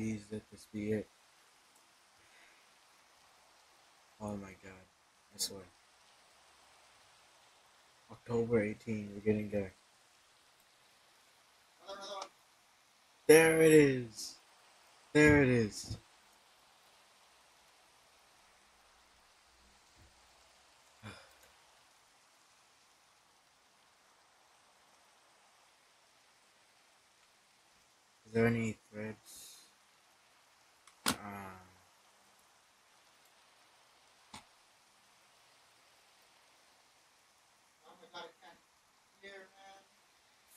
Please let this be it. Oh my god. I swear. October 18, we're getting there. There it is. There it is. Is there any threads?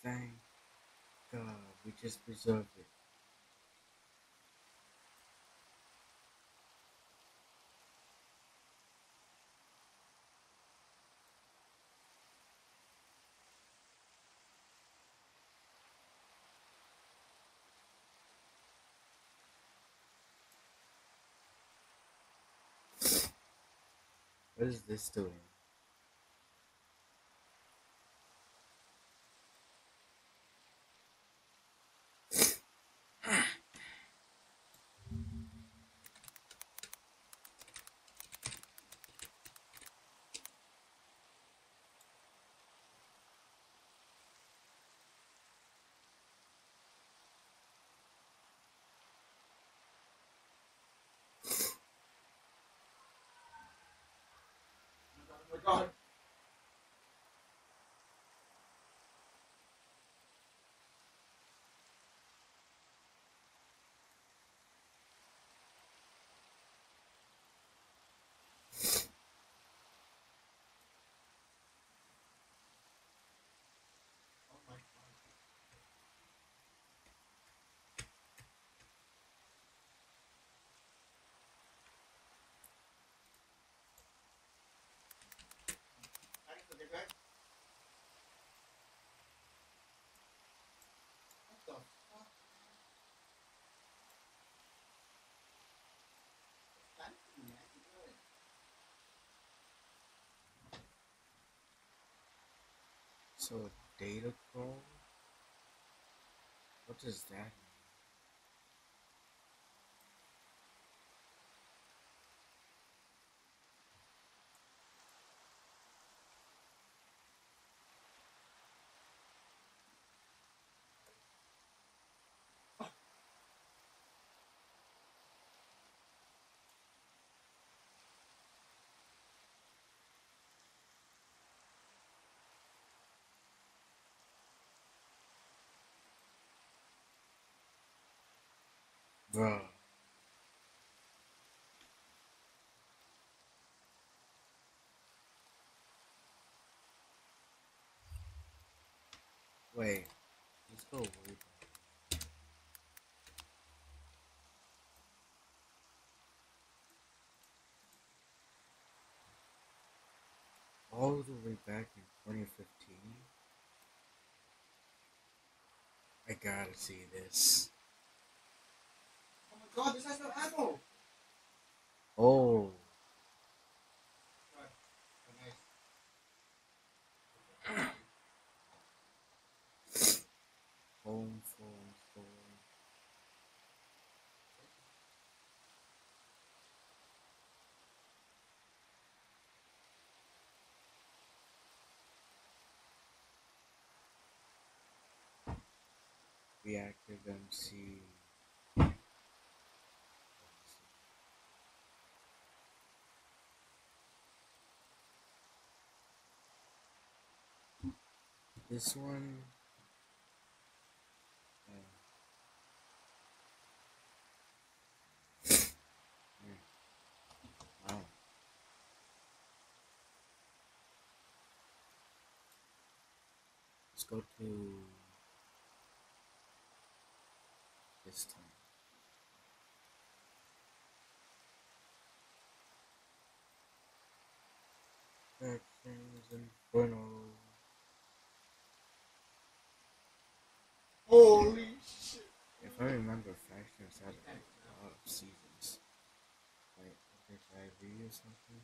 Thank God, we just preserved it. What is this doing? So, data crawl? What does that Wait. Let's go. All the way back in 2015? I gotta see this. God, this has no ammo. Oh. Home phone store. Reactive MC. This one. Let's go to this time. Factions I remember, Factions had a lot of seasons. Like, I think IV or something.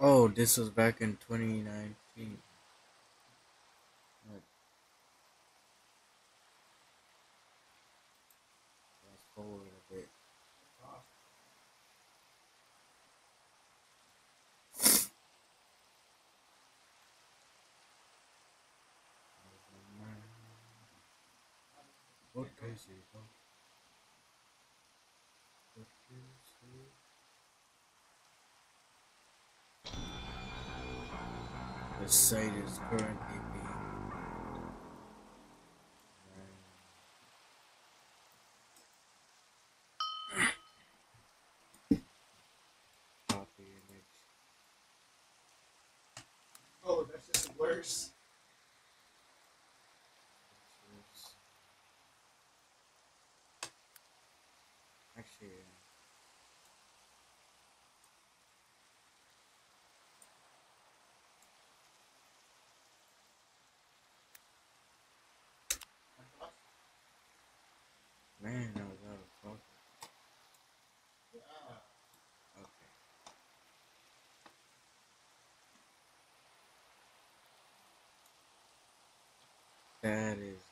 Oh, this was back in 2019. What? Fast forward a bit. The site is currently being. Oh, that's just worse. pictures. Actually, uh, man, I was out of focus. Yeah. Okay. That is